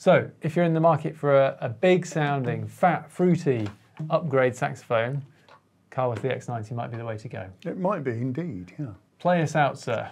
So, if you're in the market for a, a big sounding, fat, fruity upgrade saxophone, Keilwerth X90 might be the way to go. It might be indeed, yeah. Play us out, sir.